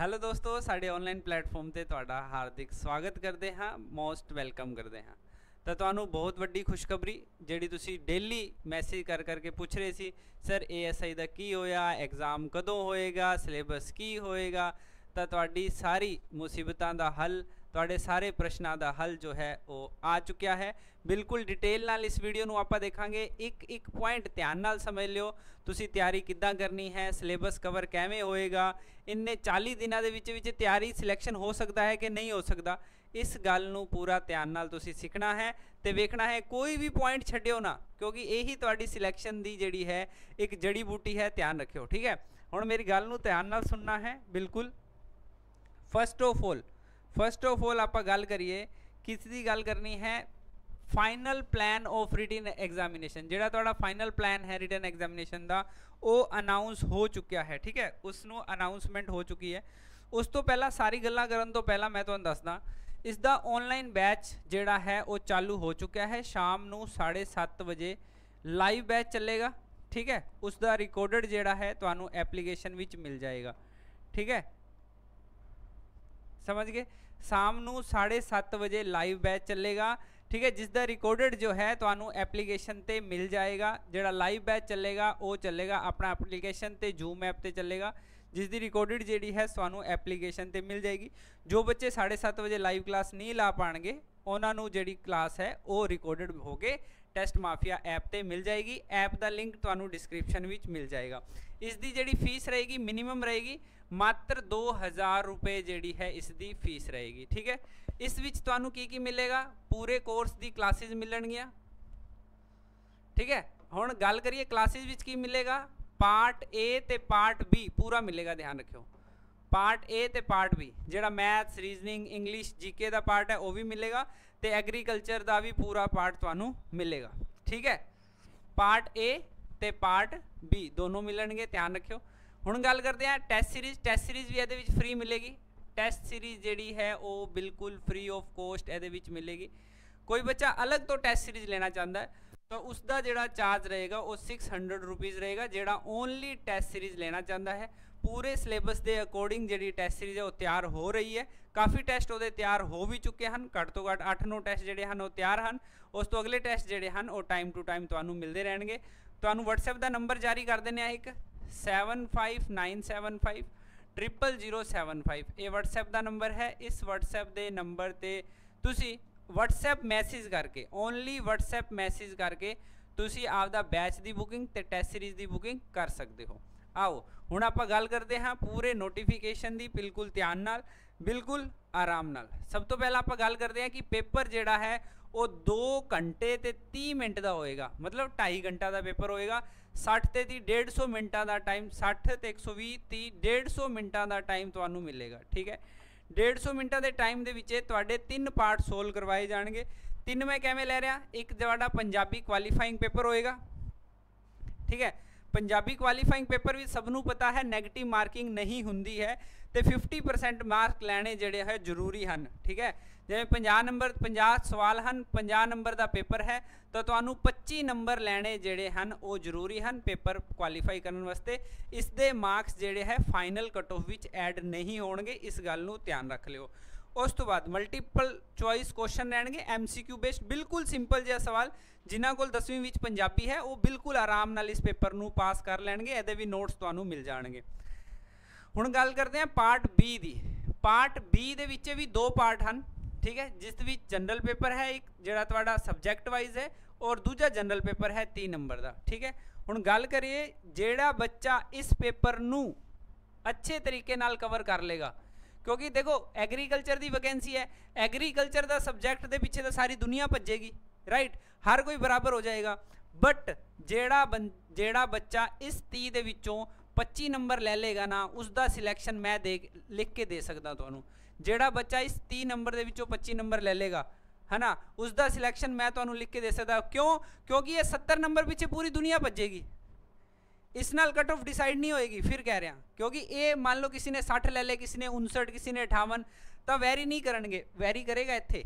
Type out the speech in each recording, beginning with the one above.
Hello ਦੋਸਤੋ, ਸਾਡੇ online platform ਤੇ ਤੁਹਾਡਾ ਹਾਰਦਿਕ ਸਵਾਗਤ ਕਰਦੇ ਹਾਂ ਮੋਸਟ ਵੈਲਕਮ ਕਰਦੇ ਹਾਂ। ਤਾਂ ਤੁਹਾਨੂੰ ਬਹੁਤ ਵੱਡੀ ਖੁਸ਼ਖਬਰੀ, ਜਿਹੜੀ ਤੁਸੀਂ ਡੇਲੀ ਮੈਸੇਜ ਕਰ ਕਰਕੇ ਪੁੱਛ ਰਹੇ ਸੀ ਸਰ ਏਐਸਆਈ ਦਾ ਕੀ ਹੋਇਆ? ਐਗਜ਼ਾਮ ਕਦੋਂ ਹੋਏਗਾ? ਸਿਲੇਬਸ ਕੀ ਹੋਏਗਾ? ਤਾਂ ਤੁਹਾਡੀ ਸਾਰੀ ਮੁਸੀਬਤਾਂ ਦਾ ਹੱਲ, ਤੁਹਾਡੇ ਸਾਰੇ ਪ੍ਰਸ਼ਨਾਂ ਦਾ ਹੱਲ ਜੋ ਹੈ ਉਹ ਆ ਚੁੱਕਿਆ ਹੈ। ਬਿਲਕੁਲ ਡਿਟੇਲ ਨਾਲ ਇਸ ਵੀਡੀਓ ਨੂੰ ਆਪਾਂ ਦੇਖਾਂਗੇ। ਇੱਕ ਇੱਕ ਪੁਆਇੰਟ ਧਿਆਨ ਨਾਲ ਸਮਝ ਲਿਓ। ਤੁਸੀਂ ਤਿਆਰੀ ਕਿੱਦਾਂ ਕਰਨੀ ਹੈ? ਸਿਲੇਬਸ ਕਵਰ ਕਿਵੇਂ ਹੋਏਗਾ? ਇੰਨੇ 40 ਦਿਨਾਂ ਦੇ ਵਿੱਚ ਵਿੱਚ ਤਿਆਰੀ ਸਿਲੈਕਸ਼ਨ ਹੋ ਸਕਦਾ ਹੈ ਕਿ ਨਹੀਂ ਹੋ ਸਕਦਾ? ਇਸ ਗੱਲ ਨੂੰ ਪੂਰਾ ਧਿਆਨ ਨਾਲ ਤੁਸੀਂ ਸਿੱਖਣਾ ਹੈ ਤੇ ਵੇਖਣਾ ਹੈ, ਕੋਈ ਵੀ ਪੁਆਇੰਟ ਛੱਡਿਓ ਨਾ, ਕਿਉਂਕਿ ਇਹੀ ਤੁਹਾਡੀ ਸਿਲੈਕਸ਼ਨ ਦੀ ਜਿਹੜੀ ਹੈ, ਇੱਕ ਜੜੀ ਬੂਟੀ ਹੈ, ਧਿਆਨ ਰੱਖਿਓ, ਠੀਕ ਹੈ? ਹੁਣ ਮੇਰੀ ਗੱਲ ਨੂੰ ਧਿਆਨ ਨਾਲ ਸੁਣਨਾ ਹੈ, ਬਿਲਕੁਲ। First of all first of all ਆਪਾਂ ਗੱਲ ਕਰੀਏ, ਕਿਸ ਦੀ ਗੱਲ ਕਰਨੀ ਹੈ final plan of written examination ਜਿਹੜਾ ਤੁਹਾਡਾ ਫਾਈਨਲ ਪਲਾਨ ਹੈ ਰਿਟਨ ਐਗਜ਼ਾਮੀਨੇਸ਼ਨ ਦਾ, ਉਹ ਅਨਾਉਂਸ ਹੋ ਚੁੱਕਿਆ ਹੈ, ਠੀਕ ਹੈ? ਉਸ ਨੂੰ ਅਨਾਉਂਸਮੈਂਟ ਹੋ ਚੁੱਕੀ ਹੈ। ਉਸ ਤੋਂ ਪਹਿਲਾਂ ਸਾਰੀ ਗੱਲਾਂ ਕਰਨ ਤੋਂ ਪਹਿਲਾਂ ਮੈਂ ਤੁਹਾਨੂੰ ਦੱਸਦਾ, ਇਸ ਦਾ ਆਨਲਾਈਨ ਬੈਚ ਜਿਹੜਾ ਹੈ, ਉਹ ਚਾਲੂ ਹੋ ਚੁੱਕਿਆ ਹੈ। ਸ਼ਾਮ ਨੂੰ 7:30 ਵਜੇ ਲਾਈਵ ਬੈਚ ਚੱਲੇਗਾ, ਠੀਕ ਹੈ? ਉਸ ਦਾ ਰਿਕਾਰਡਡ ਜਿਹੜਾ ਹੈ, ਤੁਹਾਨੂੰ ਐਪਲੀਕੇਸ਼ਨ ਵਿੱਚ ਮਿਲ ਜਾਏਗਾ, ਠੀਕ ਹੈ? ਸਮਝ ਗਏ? ਸ਼ਾਮ ਨੂੰ 7:30 ਵਜੇ ਲਾਈਵ ਬੈਚ ਚੱਲੇਗਾ। ਠੀਕ ਹੈ ਜਿਸ ਦਾ ਰਿਕਾਰਡਡ ਜੋ ਹੈ, ਤੁਹਾਨੂੰ ਐਪਲੀਕੇਸ਼ਨ ਤੇ ਮਿਲ ਜਾਏਗਾ। ਜਿਹੜਾ ਲਾਈਵ ਬੈਚ ਚੱਲੇਗਾ, ਉਹ ਚੱਲੇਗਾ ਆਪਣਾ ਐਪਲੀਕੇਸ਼ਨ ਤੇ ਜ਼ੂਮ ਐਪ ਤੇ ਚੱਲੇਗਾ। ਜਿਸ ਦੀ ਰਿਕਾਰਡਡ ਜਿਹੜੀ ਹੈ, ਤੁਹਾਨੂੰ ਐਪਲੀਕੇਸ਼ਨ ਤੇ ਮਿਲ ਜਾਏਗੀ। ਜੋ ਬੱਚੇ 7:30 ਵਜੇ ਲਾਈਵ ਕਲਾਸ ਨਹੀਂ ਲਾ ਪਾਣਗੇ, ਉਹਨਾਂ ਨੂੰ ਜਿਹੜੀ ਕਲਾਸ ਹੈ, ਉਹ ਰਿਕਾਰਡਡ ਹੋ ਕੇ ਟੈਸਟ ਮਾਫੀਆ ਐਪ ਤੇ ਮਿਲ ਜਾਏਗੀ। ਐਪ ਦਾ ਲਿੰਕ ਤੁਹਾਨੂੰ ਡਿਸਕ੍ਰਿਪਸ਼ਨ ਵਿੱਚ ਮਿਲ ਜਾਏਗਾ। ਇਸ ਦੀ ਜਿਹੜੀ ਫੀਸ ਰਹੇਗੀ, ਮਿਨੀਮਮ ਰਹੇਗੀ, ਮਾਤਰ 2000 ਰੁਪਏ ਜਿਹੜੀ ਹੈ ਇਸ ਦੀ ਫੀਸ ਰਹੇਗੀ, ਠੀਕ ਹੈ? ਇਸ ਵਿੱਚ ਤੁਹਾਨੂੰ ਕੀ ਕੀ ਮਿਲੇਗਾ? ਪੂਰੇ ਕੋਰਸ ਦੀ ਕਲਾਸਿਸ ਮਿਲਣਗੀਆਂ। ਠੀਕ ਹੈ? ਹੁਣ ਗੱਲ ਕਰੀਏ ਕਲਾਸਿਸ ਵਿੱਚ ਕੀ ਮਿਲੇਗਾ? ਪਾਰਟ A ਤੇ ਪਾਰਟ B ਪੂਰਾ ਮਿਲੇਗਾ, ਧਿਆਨ ਰੱਖਿਓ। ਪਾਰਟ A ਤੇ ਪਾਰਟ B, ਜਿਹੜਾ ਮੈਥਸ, ਰੀਜ਼ਨਿੰਗ, ਇੰਗਲਿਸ਼, ਜੀਕੇ ਦਾ ਪਾਰਟ ਹੈ, ਉਹ ਵੀ ਮਿਲੇਗਾ। ਤੇ ਐਗਰੀਕਲਚਰ ਦਾ ਵੀ ਪੂਰਾ ਪਾਰਟ ਤੁਹਾਨੂੰ ਮਿਲੇਗਾ। ਠੀਕ ਹੈ? ਪਾਰਟ A ਤੇ ਪਾਰਟ B ਦੋਨੋਂ ਮਿਲਣਗੇ, ਧਿਆਨ ਰੱਖਿਓ। ਹੁਣ ਗੱਲ ਕਰਦੇ ਹਾਂ ਟੈਸਟ ਸੀਰੀਜ਼ ਟੈਸਟ ਸੀਰੀਜ਼ ਵੀ ਇਹਦੇ ਵਿੱਚ ਫ੍ਰੀ ਮਿਲੇਗੀ। ਟੈਸਟ ਸੀਰੀਜ਼ ਜਿਹੜੀ ਹੈ ਉਹ ਬਿਲਕੁਲ ਫ੍ਰੀ ਆਫ ਕੋਸਟ ਇਹਦੇ ਵਿੱਚ ਮਿਲੇਗੀ। ਕੋਈ ਬੱਚਾ ਅਲੱਗ ਤੋਂ ਟੈਸਟ ਸੀਰੀਜ਼ ਲੈਣਾ ਚਾਹੁੰਦਾ ਹੈ, ਤਾਂ ਉਸ ਦਾ ਜਿਹੜਾ ਚਾਰਜ ਰਹੇਗਾ ਉਹ 600 ਰੁਪੀਸ ਰਹੇਗਾ, ਜਿਹੜਾ ਓਨਲੀ ਟੈਸਟ ਸੀਰੀਜ਼ ਲੈਣਾ ਚਾਹੁੰਦਾ ਹੈ। ਪੂਰੇ ਸਿਲੇਬਸ ਦੇ ਅਕੋਰਡਿੰਗ ਜਿਹੜੀ ਟੈਸਟ ਸੀਰੀਜ਼ ਹੈ ਉਹ ਤਿਆਰ ਹੋ ਰਹੀ ਹੈ। ਕਾਫੀ ਟੈਸਟ ਉਹਦੇ ਤਿਆਰ ਹੋ ਵੀ ਚੁੱਕੇ ਹਨ। ਘੱਟ ਤੋਂ ਘੱਟ 8-9 ਟੈਸਟ ਜਿਹੜੇ ਹਨ ਉਹ ਤਿਆਰ ਹਨ। ਉਸ ਤੋਂ ਅਗਲੇ ਟੈਸਟ ਜਿਹੜੇ ਹਨ ਉਹ ਟਾਈਮ ਟੂ ਟਾਈਮ ਤੁਹਾਨੂੰ ਮਿਲਦੇ ਰਹਿਣਗੇ। ਤੁਹਾਨੂੰ WhatsApp ਦਾ ਨੰਬਰ ਜਾਰੀ ਕਰ ਦਿੰਦੇ ਆ ਇੱਕ। 7597500075 ਇਹ WhatsApp ਦਾ ਨੰਬਰ ਹੈ। ਇਸ WhatsApp ਦੇ ਨੰਬਰ ਤੇ ਤੁਸੀਂ WhatsApp ਮੈਸੇਜ ਕਰਕੇ ਓਨਲੀ WhatsApp ਮੈਸੇਜ ਕਰਕੇ ਤੁਸੀਂ ਆਪਦਾ ਬੈਚ ਦੀ ਬੁਕਿੰਗ ਤੇ ਟੈਸਟ ਸੀਰੀਜ਼ ਦੀ ਬੁਕਿੰਗ ਕਰ ਸਕਦੇ ਹੋ। ਆਓ, ਹੁਣ ਆਪਾਂ ਗੱਲ ਕਰਦੇ ਹਾਂ ਪੂਰੇ ਨੋਟੀਫਿਕੇਸ਼ਨ ਦੀ, ਬਿਲਕੁਲ ਧਿਆਨ ਨਾਲ, ਬਿਲਕੁਲ ਆਰਾਮ ਨਾਲ। ਸਭ ਤੋਂ ਪਹਿਲਾਂ ਆਪਾਂ ਗੱਲ ਕਰਦੇ ਹਾਂ ਕਿ ਪੇਪਰ ਜਿਹੜਾ ਹੈ, ਉਹ 2 ਘੰਟੇ ਤੇ 30 ਮਿੰਟ ਦਾ ਹੋਏਗਾ। ਮਤਲਬ 2.5 ਘੰਟਾ ਦਾ ਪੇਪਰ ਹੋਏਗਾ 60 ਤੇ ਦੀ 150 ਮਿੰਟਾਂ ਦਾ ਟਾਈਮ 60 ਤੇ 120 30 150 ਮਿੰਟਾਂ ਦਾ ਟਾਈਮ ਤੁਹਾਨੂੰ ਮਿਲੇਗਾ, ਠੀਕ ਹੈ? 150 ਮਿੰਟਾਂ ਦੇ ਟਾਈਮ ਦੇ ਵਿੱਚ ਤੁਹਾਡੇ ਤਿੰਨ ਪਾਰਟ ਸੋਲਵ ਕਰਵਾਏ ਜਾਣਗੇ। ਤਿੰਨ ਮੈਂ ਕਿਵੇਂ ਲੈ ਰਿਹਾ? ਇੱਕ ਤੁਹਾਡਾ ਪੰਜਾਬੀ ਕੁਆਲੀਫਾਈਂਗ ਪੇਪਰ ਹੋਏਗਾ, ਠੀਕ ਹੈ? ਪੰਜਾਬੀ ਕੁਆਲੀਫਾਈਂਗ ਪੇਪਰ ਵੀ ਸਭ ਨੂੰ ਪਤਾ ਹੈ 네ਗੇਟਿਵ ਮਾਰਕਿੰਗ ਨਹੀਂ ਹੁੰਦੀ ਹੈ ਤੇ 50% ਮਾਰਕ ਲੈਣੇ ਜਿਹੜੇ ਹੈ, ਜ਼ਰੂਰੀ ਹਨ, ਠੀਕ ਹੈ? ਜਿਵੇਂ 50 ਨੰਬਰ 50 ਸਵਾਲ ਹਨ 50 ਨੰਬਰ ਦਾ ਪੇਪਰ ਹੈ, ਤਾਂ ਤੁਹਾਨੂੰ 25 ਨੰਬਰ ਲੈਣੇ ਜਿਹੜੇ ਹਨ, ਉਹ ਜ਼ਰੂਰੀ ਹਨ ਪੇਪਰ ਕੁਆਲੀਫਾਈ ਕਰਨ ਵਾਸਤੇ। ਇਸ ਦੇ ਮਾਰਕਸ ਜਿਹੜੇ ਹੈ ਫਾਈਨਲ ਕਟ ਆਫ ਵਿੱਚ ਐਡ ਨਹੀਂ ਹੋਣਗੇ, ਇਸ ਗੱਲ ਨੂੰ ਧਿਆਨ ਰੱਖ ਲਿਓ। ਉਸ ਤੋਂ ਬਾਅਦ ਮਲਟੀਪਲ ਚੁਆਇਸ ਕੁਐਸਚਨ ਰਹਿਣਗੇ ਐਮਸੀਕਿਊ ਬੇਸਡ ਬਿਲਕੁਲ ਸਿੰਪਲ ਜਿਹਾ ਸਵਾਲ। ਜਿਨ੍ਹਾਂ ਕੋਲ 10ਵੀਂ ਵਿੱਚ ਪੰਜਾਬੀ ਹੈ, ਉਹ ਬਿਲਕੁਲ ਆਰਾਮ ਨਾਲ ਇਸ ਪੇਪਰ ਨੂੰ ਪਾਸ ਕਰ ਲੈਣਗੇ, ਇਹਦੇ ਵੀ ਨੋਟਸ ਤੁਹਾਨੂੰ ਮਿਲ ਜਾਣਗੇ। ਹੁਣ ਗੱਲ ਕਰਦੇ ਹਾਂ ਪਾਰਟ B ਦੀ। ਪਾਰਟ B ਦੇ ਵਿੱਚ ਵੀ ਦੋ ਪਾਰਟ ਹਨ, ਠੀਕ ਹੈ, ਜਿਸ ਵਿੱਚ ਜਨਰਲ ਪੇਪਰ ਹੈ ਇੱਕ, ਜਿਹੜਾ ਤੁਹਾਡਾ ਸਬਜੈਕਟ ਵਾਈਜ਼ ਹੈ, ਔਰ ਦੂਜਾ ਜਨਰਲ ਪੇਪਰ ਹੈ 3 ਨੰਬਰ ਦਾ, ਠੀਕ ਹੈ। ਹੁਣ ਗੱਲ ਕਰੀਏ ਜਿਹੜਾ ਬੱਚਾ ਇਸ ਪੇਪਰ ਨੂੰ ਅੱਛੇ ਤਰੀਕੇ ਨਾਲ ਕਵਰ ਕਰ ਲੇਗਾ ਕਿਉਂਕਿ ਦੇਖੋ ਐਗਰੀਕਲਚਰ ਦੀ ਵੈਕੈਂਸੀ ਹੈ ਐਗਰੀਕਲਚਰ ਦਾ ਸਬਜੈਕਟ ਦੇ ਪਿੱਛੇ ਤਾਂ ਸਾਰੀ ਦੁਨੀਆ ਭੱਜੇਗੀ। ਰਾਈਟ ਹਰ ਕੋਈ ਬਰਾਬਰ ਹੋ ਜਾਏਗਾ। ਬਟ ਜਿਹੜਾ ਜਿਹੜਾ ਬੱਚਾ ਇਸ 30 ਦੇ ਵਿੱਚੋਂ 25 ਨੰਬਰ ਲੈ ਲੇਗਾ ਨਾ ਉਸ ਦਾ ਸਿਲੈਕਸ਼ਨ ਮੈਂ ਦੇ, ਲਿਖ ਕੇ ਦੇ ਸਕਦਾ ਤੁਹਾਨੂੰ। ਜਿਹੜਾ ਬੱਚਾ ਇਸ 30 ਨੰਬਰ ਦੇ ਵਿੱਚੋਂ 25 ਨੰਬਰ ਲੈ ਲੇਗਾ ਹਨਾ? ਉਸ ਦਾ ਸਿਲੈਕਸ਼ਨ ਮੈਂ ਤੁਹਾਨੂੰ ਲਿਖ ਕੇ ਦੇ ਸਕਦਾ। ਕਿਉਂ? ਕਿਉਂਕਿ ਇਹ 70 ਨੰਬਰ ਪਿੱਛੇ ਪੂਰੀ ਦੁਨੀਆ ਭੱਜੇਗੀ। ਇਸ ਨਾਲ ਕਟ ਆਫ ਡਿਸਾਈਡ ਨਹੀਂ ਹੋਏਗੀ, ਫਿਰ ਕਹਿ ਰਿਹਾ। ਕਿਉਂਕਿ ਇਹ ਮੰਨ ਲਓ ਕਿਸੇ ਨੇ 60 ਲੈ ਲਏ, ਕਿਸੇ ਨੇ 59 ਕਿਸੇ ਨੇ 58 ਤਾਂ ਵੈਰੀ ਨਹੀਂ ਕਰਨਗੇ। ਵੈਰੀ ਕਰੇਗਾ ਇੱਥੇ।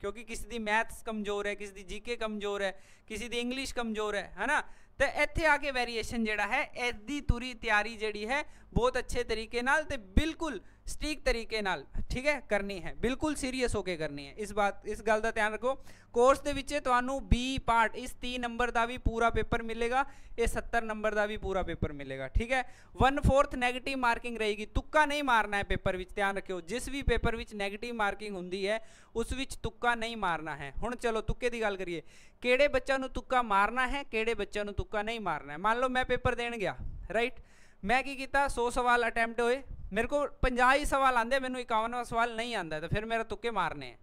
ਕਿਉਂਕਿ ਕਿਸੇ ਦੀ ਮੈਥਸ ਕਮਜ਼ੋਰ ਹੈ, ਕਿਸੇ ਦੀ ਜੀਕੇ ਕਮਜ਼ੋਰ ਹੈ, ਕਿਸੇ ਦੀ ਇੰਗਲਿਸ਼ ਕਮਜ਼ੋਰ ਹੈ, ਹਨਾ? ਤੇ ਇੱਥੇ ਆ ਕੇ ਵੇਰੀਏਸ਼ਨ ਜਿਹੜਾ ਹੈ, ਇਸ ਦੀ ਤੁਰੀ ਤਿਆਰੀ ਜਿਹੜੀ ਹੈ ਬਹੁਤ ਅੱਛੇ ਤਰੀਕੇ ਨਾਲ ਤੇ ਬਿਲਕੁਲ ਸਟੀਕ ਤਰੀਕੇ ਨਾਲ ਠੀਕ ਹੈ ਕਰਨੀ ਹੈ ਬਿਲਕੁਲ ਸੀਰੀਅਸ ਹੋ ਕੇ ਕਰਨੀ ਹੈ ਇਸ ਬਾਤ ਇਸ ਗੱਲ ਦਾ ਧਿਆਨ ਰੱਖੋ ਕੋਰਸ ਦੇ ਵਿੱਚ ਤੁਹਾਨੂੰ ਬੀ ਪਾਰਟ ਇਸ 30 ਨੰਬਰ ਦਾ ਵੀ ਪੂਰਾ ਪੇਪਰ ਮਿਲੇਗਾ ਇਹ 70 ਨੰਬਰ ਦਾ ਵੀ ਪੂਰਾ ਪੇਪਰ ਮਿਲੇਗਾ ਠੀਕ ਹੈ 1/4 ਨੈਗੇਟਿਵ ਮਾਰਕਿੰਗ ਰਹੇਗੀ ਤੁੱਕਾ ਨਹੀਂ ਮਾਰਨਾ ਹੈ ਪੇਪਰ ਵਿੱਚ ਧਿਆਨ ਰੱਖਿਓ ਜਿਸ ਵੀ ਪੇਪਰ ਵਿੱਚ ਨੈਗੇਟਿਵ ਮਾਰਕਿੰਗ ਹੁੰਦੀ ਹੈ ਉਸ ਵਿੱਚ ਤੁੱਕਾ ਨਹੀਂ ਮਾਰਨਾ ਹੈ ਹੁਣ ਚਲੋ ਤੁੱਕੇ ਦੀ ਗੱਲ ਕਰੀਏ ਕਿਹੜੇ ਬੱਚਿਆਂ ਨੂੰ ਤੁੱਕਾ ਮਾਰਨਾ ਹੈ ਕਿਹੜੇ ਬੱਚਿਆਂ ਨੂੰ ਤੁੱਕਾ ਨਹੀਂ ਮਾਰਨਾ ਹੈ ਮੰਨ ਲਓ ਮੈਂ ਪੇਪਰ ਦੇਣ ਗਿਆ ਰਾਈਟ ਮੈਂ ਕੀ ਕੀਤਾ 100 ਸਵਾਲ ਅਟੈਂਪਟ ਹੋਏ। ਮੇਰੇ ਕੋਲ 50 ਹੀ ਸਵਾਲ ਆਂਦੇ ਮੈਨੂੰ 51ਵਾਂ ਸਵਾਲ ਨਹੀਂ ਆਂਦਾ ਤਾਂ ਫਿਰ ਮੇਰਾ ਤੁੱਕੇ ਮਾਰਨੇ ਆ।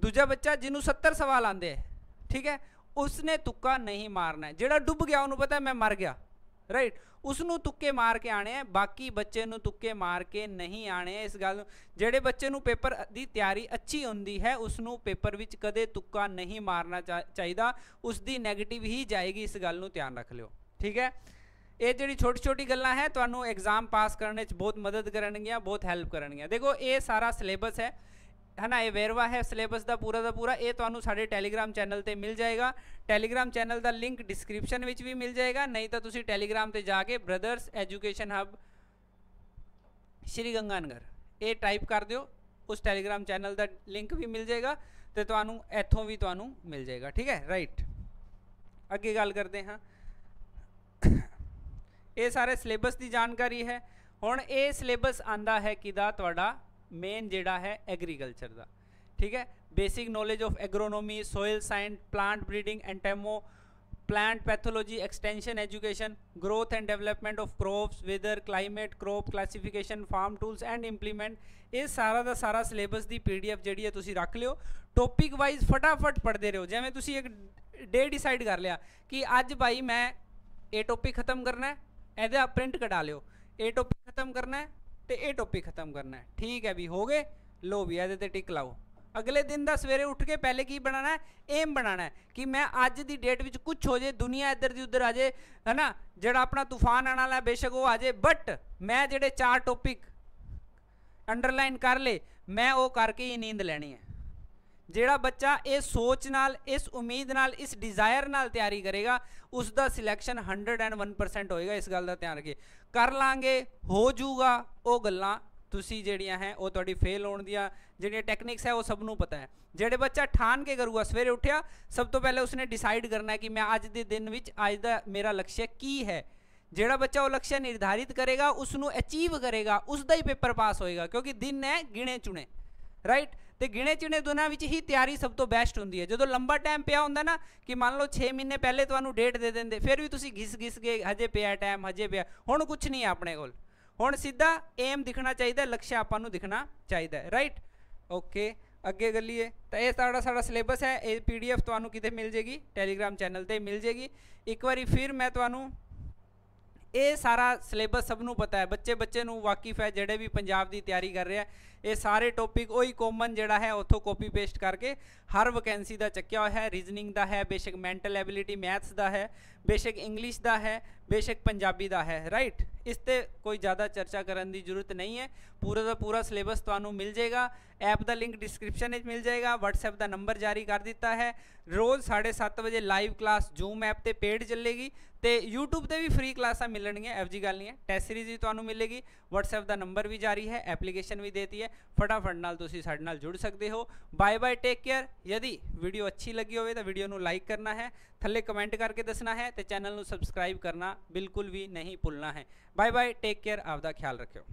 ਦੂਜਾ ਬੱਚਾ ਜਿਹਨੂੰ 70 ਸਵਾਲ ਆਂਦੇ ਠੀਕ ਹੈ? ਉਸਨੇ ਤੁੱਕਾ ਨਹੀਂ ਮਾਰਨਾ ਜਿਹੜਾ ਡੁੱਬ ਗਿਆ, ਉਹਨੂੰ ਪਤਾ ਮੈਂ ਮਰ ਗਿਆ ਰਾਈਟ ਉਸ ਨੂੰ ਤੁੱਕੇ ਮਾਰ ਕੇ ਆਣੇ ਆ, ਬਾਕੀ ਬੱਚੇ ਨੂੰ ਤੁੱਕੇ ਮਾਰ ਕੇ ਨਹੀਂ ਆਣੇ ਇਸ ਗੱਲ ਨੂੰ। ਜਿਹੜੇ ਬੱਚੇ ਨੂੰ ਪੇਪਰ ਦੀ ਤਿਆਰੀ ਅੱਛੀ ਹੁੰਦੀ ਹੈ ਉਸ ਨੂੰ ਪੇਪਰ ਵਿੱਚ ਕਦੇ ਤੁੱਕਾ ਨਹੀਂ ਮਾਰਨਾ ਚਾਹੀਦਾ। ਉਸ ਦੀ 네ਗੇਟਿਵ ਹੀ ਜਾਏਗੀ, ਇਸ ਗੱਲ ਨੂੰ ਧਿਆਨ ਰੱਖ ਲਿਓ, ਠੀਕ ਹੈ? ਇਹ ਜਿਹੜੀ ਛੋਟੀ ਛੋਟੀ ਗੱਲਾਂ ਹੈ ਤੁਹਾਨੂੰ ਐਗਜ਼ਾਮ ਪਾਸ ਕਰਨ ਵਿੱਚ ਬਹੁਤ ਮਦਦ ਕਰਨਗੀਆਂ ਬਹੁਤ ਹੈਲਪ ਕਰਨਗੀਆਂ ਦੇਖੋ ਇਹ ਸਾਰਾ ਸਿਲੇਬਸ ਹੈ ਹਨਾ ਇਹ ਵੇਰਵਾ ਹੈ ਸਿਲੇਬਸ ਦਾ ਪੂਰਾ ਦਾ ਪੂਰਾ ਇਹ ਤੁਹਾਨੂੰ ਸਾਡੇ ਟੈਲੀਗ੍ਰਾਮ ਚੈਨਲ ਤੇ ਮਿਲ ਜਾਏਗਾ ਟੈਲੀਗ੍ਰਾਮ ਚੈਨਲ ਦਾ ਲਿੰਕ ਡਿਸਕ੍ਰਿਪਸ਼ਨ ਵਿੱਚ ਵੀ ਮਿਲ ਜਾਏਗਾ ਨਹੀਂ ਤਾਂ ਤੁਸੀਂ ਟੈਲੀਗ੍ਰਾਮ ਤੇ ਜਾ ਕੇ brothers education hub Shri Ganganagar ਇਹ ਟਾਈਪ ਕਰ ਦਿਓ ਉਸ ਟੈਲੀਗ੍ਰਾਮ ਚੈਨਲ ਦਾ ਲਿੰਕ ਵੀ ਮਿਲ ਜਾਏਗਾ ਤੇ ਤੁਹਾਨੂੰ ਇੱਥੋਂ ਵੀ ਤੁਹਾਨੂੰ ਮਿਲ ਜਾਏਗਾ ਠੀਕ ਹੈ ਰਾਈਟ ਅੱਗੇ ਗੱਲ ਕਰਦੇ ਹਾਂ ਇਹ ਸਾਰੇ ਸਿਲੇਬਸ ਦੀ ਜਾਣਕਾਰੀ ਹੈ। ਹੁਣ ਇਹ ਸਿਲੇਬਸ ਆਂਦਾ ਹੈ ਕਿਦਾ ਤੁਹਾਡਾ ਮੇਨ ਜਿਹੜਾ ਹੈ ਐਗਰੀਕਲਚਰ ਦਾ। ਠੀਕ ਹੈ? Basic knowledge of agronomy soil science plant breeding and ਟੈਮੋ plant pathology, extension education, growth and development of crops, weather, climate, crop classification, farm tools and implement ਇਹ ਸਾਰਾ ਦਾ ਸਾਰਾ ਸਿਲੇਬਸ ਦੀ ਪੀਡੀਐਫ ਜਿਹੜੀ ਹੈ ਤੁਸੀਂ ਰੱਖ ਲਿਓ। ਟੌਪਿਕ ਵਾਈਜ਼ ਫਟਾਫਟ ਪੜ੍ਹਦੇ ਰਹੋ। ਜਿਵੇਂ ਤੁਸੀਂ ਇੱਕ ਡੇ ਡਿਸਾਈਡ ਕਰ ਲਿਆ ਕਿ ਅੱਜ ਭਾਈ ਮੈਂ ਇਹ ਟੌਪਿਕ ਖਤਮ ਕਰਨਾ ਹੈ ਇਹਦਾ ਪ੍ਰਿੰਟ ਕਢਾ ਲਿਓ। ਇਹ ਟੌਪਿਕ ਖਤਮ ਕਰਨਾ ਹੈ ਤੇ ਇਹ ਟੌਪਿਕ ਖਤਮ ਕਰਨਾ ਹੈ। ਠੀਕ ਹੈ ਵੀ ਹੋ ਗਏ? ਲੋ ਵੀ ਇਹਦੇ ਤੇ ਟਿਕ ਲਾਓ। ਅਗਲੇ ਦਿਨ ਦਾ ਸਵੇਰੇ ਉੱਠ ਕੇ ਪਹਿਲੇ ਕੀ ਬਣਾਣਾ ਹੈ? ਏਮ ਬਣਾਣਾ ਹੈ ਕਿ ਮੈਂ ਅੱਜ ਦੀ ਡੇਟ ਵਿੱਚ ਕੁਝ ਹੋ ਜੇ, ਦੁਨੀਆ ਇੱਧਰ ਦੀ ਉੱਧਰ ਆ ਜੇ, ਹੈਨਾ? ਜਿਹੜਾ ਆਪਣਾ ਤੂਫਾਨ ਆਣ ਵਾਲਾ ਬੇਸ਼ੱਕ ਉਹ ਆ ਜੇ। ਬਟ ਮੈਂ ਜਿਹੜੇ ਚਾਰ ਟੌਪਿਕ ਅੰਡਰਲਾਈਨ ਕਰ ਲੇ ਮੈਂ ਉਹ ਕਰਕੇ ਹੀ ਨੀਂਦ ਲੈਣੀ ਹੈ। ਜਿਹੜਾ ਬੱਚਾ ਇਹ ਸੋਚ ਨਾਲ, ਇਸ ਉਮੀਦ ਨਾਲ, ਇਸ ਡਿਜ਼ਾਇਰ ਨਾਲ ਤਿਆਰੀ ਕਰੇਗਾ ਉਸ ਦਾ ਸਿਲੈਕਸ਼ਨ 101% ਹੋਏਗਾ, ਇਸ ਗੱਲ ਦਾ ਧਿਆਨ ਰੱਖੇ ਕਰ ਲਾਂਗੇ, ਹੋ ਜਾਊਗਾ, ਉਹ ਗੱਲਾਂ ਤੁਸੀਂ ਜਿਹੜੀਆਂ ਹੈ, ਉਹ ਤੁਹਾਡੀ ਫੇਲ ਹੋਣ ਦੀਆਂ, ਜਿਹੜੀਆਂ ਟੈਕਨਿਕਸ ਹੈ, ਉਹ ਸਭ ਨੂੰ ਪਤਾ ਹੈ। ਜਿਹੜੇ ਬੱਚਾ ਠਾਨ ਕੇ ਕਰੂਗਾ, ਸਵੇਰੇ ਉੱਠਿਆ, ਸਭ ਤੋਂ ਪਹਿਲੇ ਉਸਨੇ ਡਿਸਾਈਡ ਕਰਨਾ ਹੈ ਕਿ ਮੈਂ ਅੱਜ ਦੇ ਦਿਨ ਵਿੱਚ, ਅੱਜ ਦਾ ਮੇਰਾ ਲਕਸ਼ਯ ਕੀ ਹੈ। ਜਿਹੜਾ ਬੱਚਾ ਉਹ ਲਕਸ਼ਯ ਨਿਰਧਾਰਿਤ ਕਰੇਗਾ ਉਸ ਨੂੰ ਅਚੀਵ ਕਰੇਗਾ ਉਸ ਦਾ ਹੀ ਪੇਪਰ ਪਾਸ ਹੋਏਗਾ, ਕਿਉਂਕਿ ਦਿਨ ਹੈ ਗਿਣੇ ਚੁਣੇ। ਰਾਈਟ ਤੇ ਗਿਣੇ ਚਿਣੇ ਦਿਨਾਂ ਵਿੱਚ ਹੀ ਤਿਆਰੀ ਸਭ ਤੋਂ ਬੈਸਟ ਹੁੰਦੀ ਹੈ। ਜਦੋਂ ਲੰਬਾ ਟਾਈਮ ਪਿਆ ਹੁੰਦਾ ਨਾ, ਕਿ ਮੰਨ ਲਓ 6 ਮਹੀਨੇ ਪਹਿਲੇ ਤੁਹਾਨੂੰ ਡੇਟ ਦੇ ਦਿੰਦੇ, ਫਿਰ ਵੀ ਤੁਸੀਂ ਘਿਸ ਘਿਸ ਗਏ ਹਜੇ ਪਿਆ ਟਾਈਮ ਹਜੇ ਪਿਆ, ਹੁਣ ਕੁਝ ਨਹੀਂ ਹੈ ਆਪਣੇ ਕੋਲ। ਹੁਣ ਸਿੱਧਾ ਏਮ ਦਿਖਣਾ ਚਾਹੀਦਾ ਲਕਸ਼ਯ ਆਪਾਂ ਨੂੰ ਦਿਖਣਾ ਚਾਹੀਦਾ ਹੈ ਰਾਈਟ ਓਕੇ ਅੱਗੇ ਗੱਲੀਏ ਤਾਂ ਇਹ ਸਾਡਾ ਸਾਡਾ ਸਿਲੇਬਸ ਹੈ, ਇਹ ਪੀਡੀਐਫ ਤੁਹਾਨੂੰ ਕਿਤੇ ਮਿਲ ਜੇਗੀ ਟੈਲੀਗ੍ਰਾਮ ਚੈਨਲ ਤੇ ਮਿਲ ਜੇਗੀ। ਇੱਕ ਵਾਰੀ ਫਿਰ ਮੈਂ ਤੁਹਾਨੂੰ ਇਹ ਸਾਰਾ ਸਿਲੇਬਸ ਸਭ ਨੂੰ ਪਤਾ ਹੈ ਬੱਚੇ ਬੱਚੇ ਨੂੰ ਵਾਕਿਫ ਹੈ, ਜਿਹੜੇ ਵੀ ਪੰਜਾਬ ਦੀ ਤਿਆਰੀ ਕਰ ਰਿਹਾ ਇਹ ਸਾਰੇ ਟੌਪਿਕ ਉਹੀ ਕਾਮਨ ਜਿਹੜਾ ਹੈ ਉੱਥੋਂ ਕਾਪੀ ਪੇਸਟ ਕਰਕੇ ਹਰ ਵੈਕੈਂਸੀ ਦਾ ਚੱਕਿਆ ਹੋਇਆ ਹੈ ਰੀਜ਼ਨਿੰਗ ਦਾ ਹੈ, ਬੇਸ਼ੱਕ ਮੈਂਟਲ ਐਬਿਲਿਟੀ ਮੈਥਸ ਦਾ ਹੈ, ਬੇਸ਼ੱਕ ਇੰਗਲਿਸ਼ ਦਾ ਹੈ, ਬੇਸ਼ੱਕ ਪੰਜਾਬੀ ਦਾ ਹੈ ਰਾਈਟ ਇਸ ਤੇ ਕੋਈ ਜ਼ਿਆਦਾ ਚਰਚਾ ਕਰਨ ਦੀ ਜ਼ਰੂਰਤ ਨਹੀਂ ਹੈ। ਪੂਰਾ ਦਾ ਪੂਰਾ ਸਿਲੇਬਸ ਤੁਹਾਨੂੰ ਮਿਲ ਜਾਏਗਾ। ਐਪ ਦਾ ਲਿੰਕ ਡਿਸਕ੍ਰਿਪਸ਼ਨ ਵਿੱਚ ਮਿਲ ਜਾਏਗਾ। WhatsApp ਦਾ ਨੰਬਰ ਜਾਰੀ ਕਰ ਦਿੱਤਾ ਹੈ। ਰੋਜ਼ 7:30 ਵਜੇ ਲਾਈਵ ਕਲਾਸ Zoom ਐਪ ਤੇ ਪੇਡ ਚੱਲੇਗੀ ਤੇ YouTube ਤੇ ਵੀ ਫ੍ਰੀ ਕਲਾਸਾਂ ਮਿਲਣਗੀਆਂ ਐਫ ਜੀ ਗੱਲ ਨਹੀਂ ਹੈ। ਟੈਸਟ ਸੀਰੀਜ਼ ਵੀ ਤੁਹਾਨੂੰ ਮਿਲੇਗੀ। WhatsApp ਦਾ ਨੰਬਰ ਵੀ ਜਾਰੀ ਹੈ ਐਪਲੀਕੇਸ਼ਨ ਵੀ ਦੇਤੀ ਹੈ। ਫਟਾਫਟ ਨਾਲ ਤੁਸੀਂ ਸਾਡੇ ਨਾਲ ਜੁੜ ਸਕਦੇ ਹੋ। ਬਾਏ ਬਾਏ ਟੇਕ ਕੇਅਰ ਯਦੀ ਵੀਡੀਓ ਅੱਛੀ ਲੱਗੀ ਹੋਵੇ ਤਾਂ ਵੀਡੀਓ ਨੂੰ ਲਾਈਕ ਕਰਨਾ ਹੈ, ਥੱਲੇ ਕਮੈਂਟ ਕਰਕੇ ਦੱਸਣਾ ਹੈ ਤੇ ਚੈਨਲ ਨੂੰ ਸਬਸਕ੍ਰਾਈਬ ਕਰਨਾ ਬਿਲਕੁਲ ਵੀ ਨਹੀਂ ਭੁੱਲਣਾ ਹੈ। ਬਾਏ ਬਾਏ ਟੇਕ ਕੇਅਰ ਆਪਦਾ ਖਿਆਲ ਰੱਖਿਓ।